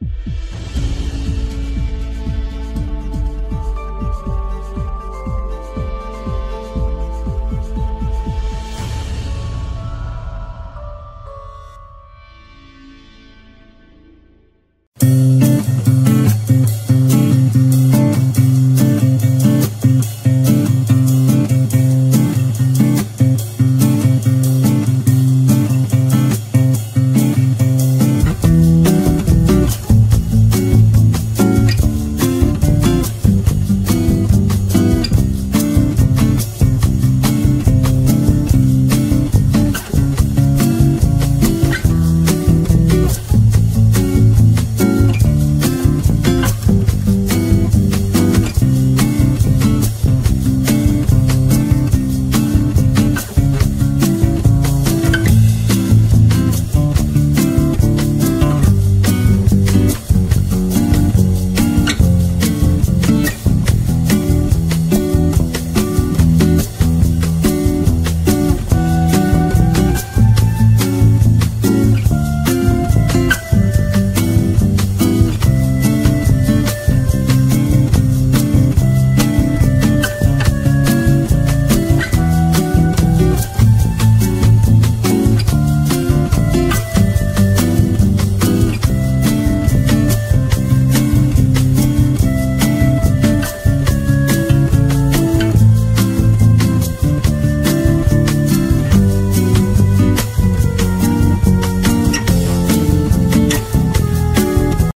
you